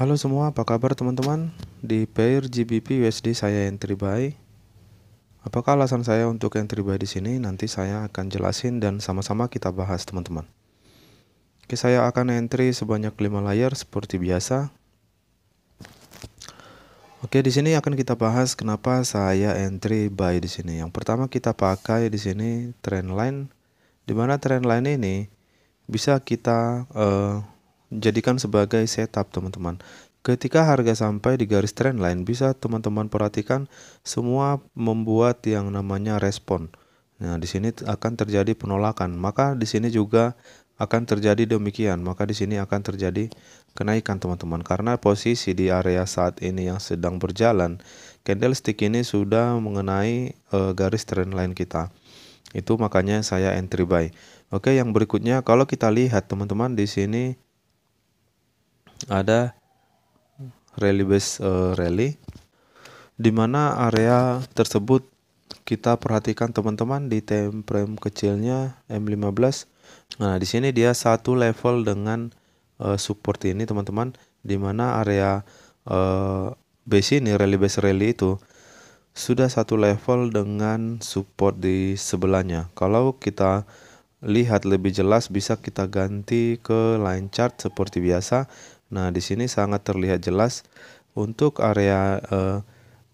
Halo semua, apa kabar teman-teman? Di pair GBP USD saya entry buy. Apakah alasan saya untuk entry buy di sini? Nanti saya akan jelasin dan sama-sama kita bahas teman-teman. Oke, saya akan entry sebanyak 5 layer seperti biasa. Oke, di sini akan kita bahas kenapa saya entry buy di sini. Yang pertama kita pakai di sini trend line di mana trend line ini bisa kita uh, jadikan sebagai setup teman-teman. Ketika harga sampai di garis trend line, bisa teman-teman perhatikan semua membuat yang namanya respon. Nah, di sini akan terjadi penolakan. Maka di sini juga akan terjadi demikian. Maka di sini akan terjadi kenaikan teman-teman karena posisi di area saat ini yang sedang berjalan, candlestick ini sudah mengenai uh, garis trend line kita. Itu makanya saya entry buy. Oke, yang berikutnya kalau kita lihat teman-teman di sini ada rally base uh, rally di mana area tersebut kita perhatikan teman-teman di time frame kecilnya M15. Nah, di sini dia satu level dengan uh, support ini teman-teman di mana area uh, base ini rally base rally itu sudah satu level dengan support di sebelahnya. Kalau kita lihat lebih jelas bisa kita ganti ke line chart seperti biasa Nah, di sini sangat terlihat jelas untuk area uh,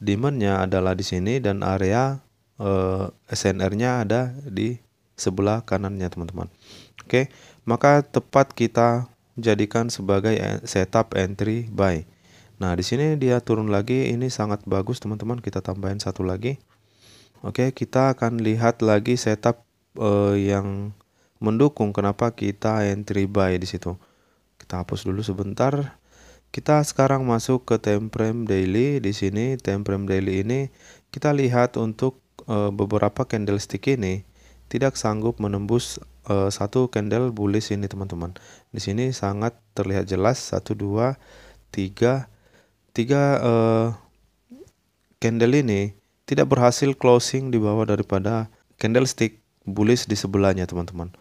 demandnya adalah di sini dan area eh, SNR-nya ada di sebelah kanannya, teman-teman. Oke, maka tepat kita jadikan sebagai setup entry buy. Nah, di sini dia turun lagi, ini sangat bagus, teman-teman. Kita tambahin satu lagi. Oke, kita akan lihat lagi setup uh, yang mendukung kenapa kita entry buy di situ. Kita hapus dulu sebentar. Kita sekarang masuk ke time frame daily. Di sini time frame daily ini kita lihat untuk uh, beberapa candlestick ini tidak sanggup menembus uh, satu candle bullish ini teman-teman. Di sini sangat terlihat jelas satu dua tiga tiga uh, candle ini tidak berhasil closing di bawah daripada candlestick bullish di sebelahnya teman-teman.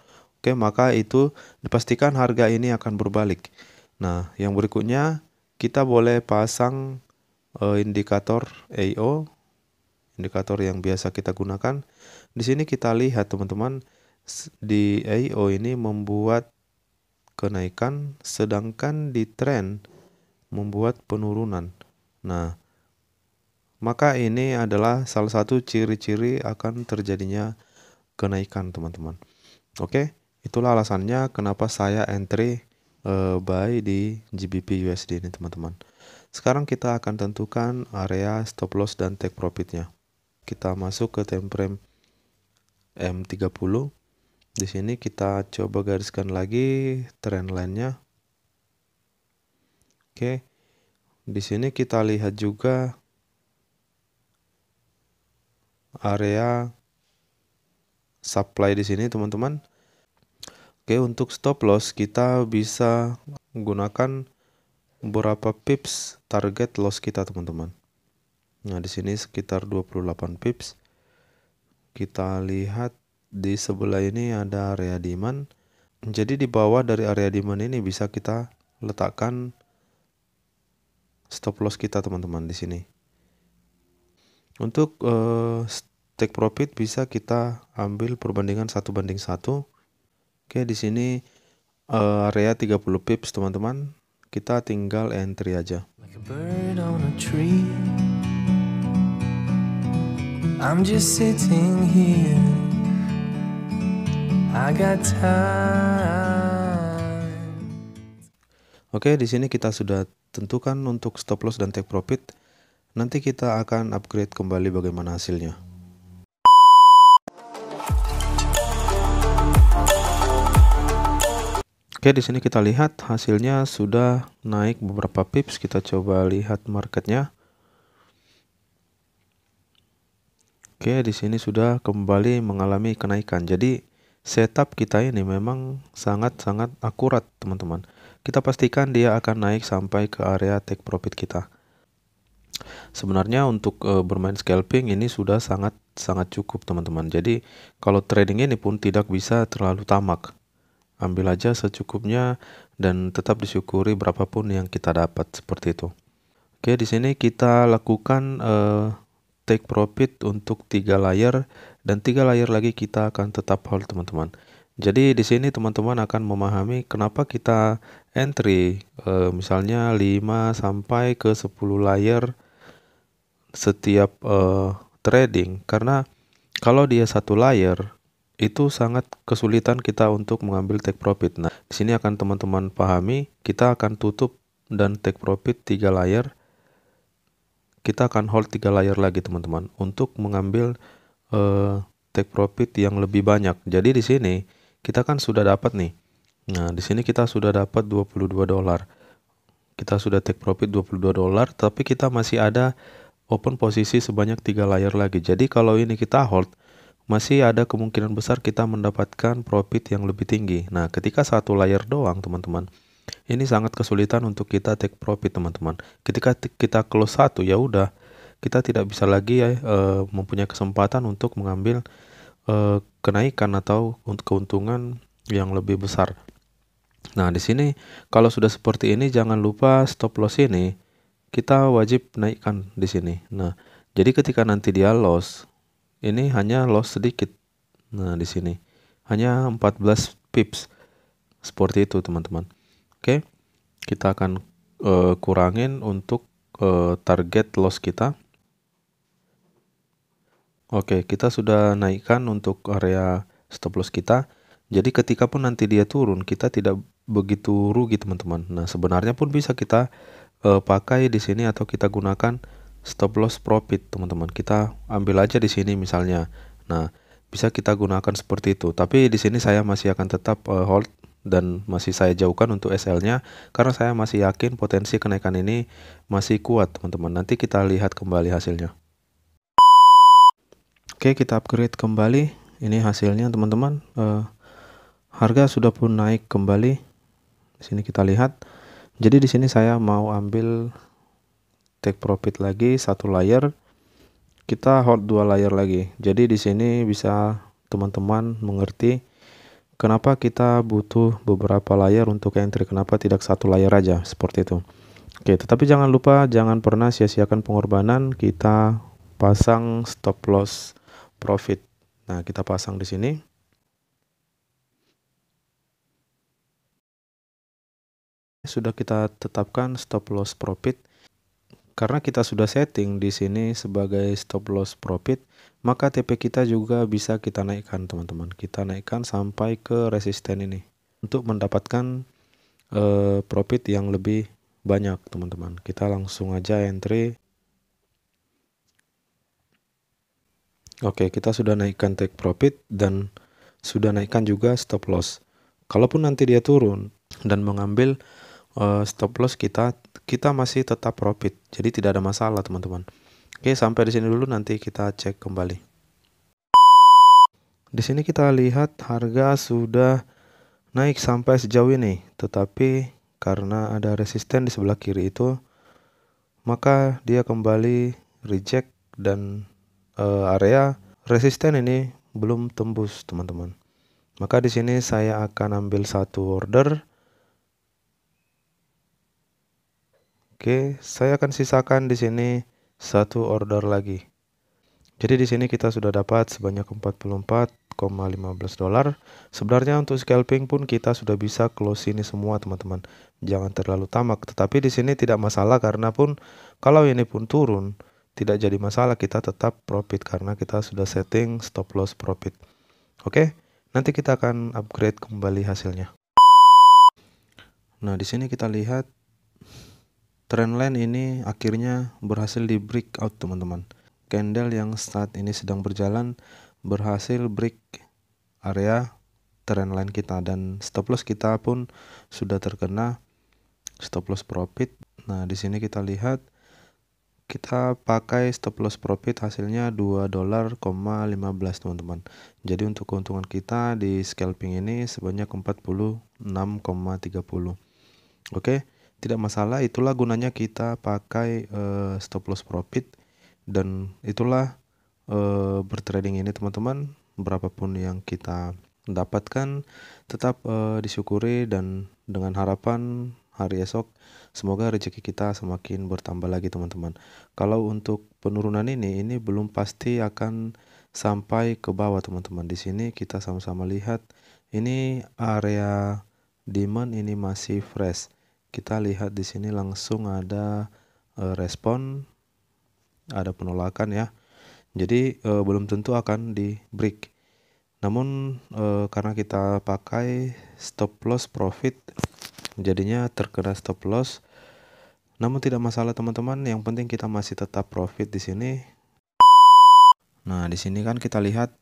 Oke, maka itu dipastikan harga ini akan berbalik. Nah, yang berikutnya kita boleh pasang uh, indikator AO, indikator yang biasa kita gunakan. Di sini kita lihat teman-teman di AO ini membuat kenaikan sedangkan di trend membuat penurunan. Nah, maka ini adalah salah satu ciri-ciri akan terjadinya kenaikan teman-teman. Oke. Itulah alasannya kenapa saya entry uh, buy di GBP USD ini teman-teman. Sekarang kita akan tentukan area stop loss dan take profitnya. Kita masuk ke time frame M30. Di sini kita coba gariskan lagi trend line-nya. Oke. Di sini kita lihat juga area supply di sini teman-teman Oke, untuk stop loss kita bisa menggunakan beberapa pips target loss kita, teman-teman. Nah, di sini sekitar 28 pips. Kita lihat di sebelah ini ada area demand. Jadi di bawah dari area demand ini bisa kita letakkan stop loss kita, teman-teman, di sini. Untuk uh, take profit bisa kita ambil perbandingan satu banding satu Oke, di sini uh, area 30 pips, teman-teman. Kita tinggal entry aja. I'm just sitting here. I got time. Oke, di sini kita sudah tentukan untuk stop loss dan take profit. Nanti kita akan upgrade kembali bagaimana hasilnya. Oke, di sini kita lihat hasilnya sudah naik beberapa pips. Kita coba lihat marketnya. Oke, di sini sudah kembali mengalami kenaikan. Jadi, setup kita ini memang sangat-sangat akurat, teman-teman. Kita pastikan dia akan naik sampai ke area take profit kita. Sebenarnya untuk e, bermain scalping ini sudah sangat-sangat cukup, teman-teman. Jadi, kalau trading ini pun tidak bisa terlalu tamak ambil aja secukupnya dan tetap disyukuri berapapun yang kita dapat seperti itu. Oke, di sini kita lakukan uh, take profit untuk tiga layer dan tiga layer lagi kita akan tetap hold teman-teman. Jadi di sini teman-teman akan memahami kenapa kita entry uh, misalnya 5 sampai ke 10 layer setiap uh, trading karena kalau dia satu layer itu sangat kesulitan kita untuk mengambil take profit. Nah, di sini akan teman-teman pahami, kita akan tutup dan take profit tiga layer. Kita akan hold tiga layer lagi teman-teman untuk mengambil uh, take profit yang lebih banyak. Jadi di sini kita kan sudah dapat nih. Nah, di sini kita sudah dapat 22 dolar. Kita sudah take profit 22 dolar, tapi kita masih ada open posisi sebanyak tiga layar lagi. Jadi kalau ini kita hold, masih ada kemungkinan besar kita mendapatkan profit yang lebih tinggi. Nah, ketika satu layar doang, teman-teman, ini sangat kesulitan untuk kita take profit, teman-teman. Ketika kita close satu, ya udah, kita tidak bisa lagi ya uh, mempunyai kesempatan untuk mengambil uh, kenaikan atau untuk keuntungan yang lebih besar. Nah, di sini kalau sudah seperti ini jangan lupa stop loss ini kita wajib naikkan di sini. Nah, jadi ketika nanti dia loss, ini hanya loss sedikit. Nah, di sini hanya 14 pips. Seperti itu, teman-teman. Oke. Kita akan uh, kurangin untuk uh, target loss kita. Oke, kita sudah naikkan untuk area stop loss kita. Jadi ketika pun nanti dia turun, kita tidak begitu rugi, teman-teman. Nah, sebenarnya pun bisa kita uh, pakai di sini atau kita gunakan stop loss profit teman-teman. Kita ambil aja di sini misalnya. Nah bisa kita gunakan seperti itu. Tapi di sini saya masih akan tetap uh, hold dan masih saya jauhkan untuk SL-nya karena saya masih yakin potensi kenaikan ini masih kuat teman-teman. Nanti kita lihat kembali hasilnya. Oke kita upgrade kembali. Ini hasilnya teman-teman. Uh, harga sudah pun naik kembali. Di sini kita lihat. Jadi di sini saya mau ambil take profit lagi satu layer. Kita hold dua layer lagi. Jadi di sini bisa teman-teman mengerti kenapa kita butuh beberapa layer untuk entry. Kenapa tidak satu layer aja seperti itu. Oke, tetapi jangan lupa jangan pernah sia-siakan pengorbanan. Kita pasang stop loss profit. Nah, kita pasang di sini. sudah kita tetapkan stop loss profit karena kita sudah setting di sini sebagai stop loss profit maka TP kita juga bisa kita naikkan teman-teman. Kita naikkan sampai ke resisten ini untuk mendapatkan uh, profit yang lebih banyak teman-teman. Kita langsung aja entry. Oke kita sudah naikkan take profit dan sudah naikkan juga stop loss. Kalaupun nanti dia turun dan mengambil uh, stop loss kita kita masih tetap profit. Jadi tidak ada masalah teman-teman. Oke sampai di sini dulu. Nanti kita cek kembali. Di sini kita lihat harga sudah naik sampai sejauh ini. Tetapi karena ada resisten di sebelah kiri itu maka dia kembali reject dan uh, area resisten ini belum tembus teman-teman. Maka di sini saya akan ambil satu order Oke, saya akan sisakan di sini satu order lagi. Jadi di sini kita sudah dapat sebanyak 44,15 dolar. Sebenarnya untuk scalping pun kita sudah bisa close ini semua teman-teman. Jangan terlalu tamak. Tetapi di sini tidak masalah karena pun kalau ini pun turun tidak jadi masalah kita tetap profit karena kita sudah setting stop loss profit. Oke, nanti kita akan upgrade kembali hasilnya. Nah, di sini kita lihat Trendline ini akhirnya berhasil di breakout teman-teman. Candle yang saat ini sedang berjalan berhasil break area trendline kita dan stop loss kita pun sudah terkena stop loss profit. Nah, di sini kita lihat kita pakai stop loss profit hasilnya 2 dolar, 15 teman-teman. Jadi untuk keuntungan kita di scalping ini sebanyak 46,30. Oke. Okay? Tidak masalah itulah gunanya kita pakai uh, stop loss profit dan itulah uh, bertrading ini teman-teman berapapun yang kita dapatkan tetap uh, disyukuri dan dengan harapan hari esok semoga rezeki kita semakin bertambah lagi teman-teman. Kalau untuk penurunan ini ini belum pasti akan sampai ke bawah teman-teman. Di sini kita sama-sama lihat ini area demand ini masih fresh. Kita lihat di sini langsung ada uh, respon ada penolakan ya. Jadi uh, belum tentu akan di break. Namun e, karena kita pakai stop loss profit jadinya terkena stop loss. Namun tidak masalah teman-teman, yang penting kita masih tetap profit di sini. Nah, di sini kan kita lihat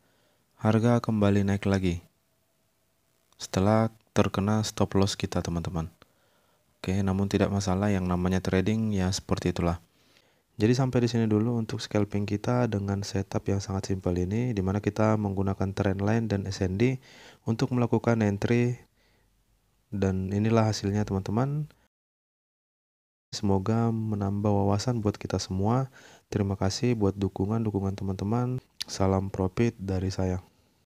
harga kembali naik lagi. Setelah terkena stop loss kita, teman-teman. Oke, namun tidak masalah yang namanya trading ya seperti itulah. Jadi sampai di sini dulu untuk scalping kita dengan setup yang sangat simpel ini, di mana kita menggunakan trend line dan SND untuk melakukan entry dan inilah hasilnya teman-teman. Semoga menambah wawasan buat kita semua. Terima kasih buat dukungan-dukungan teman-teman. Salam profit dari saya.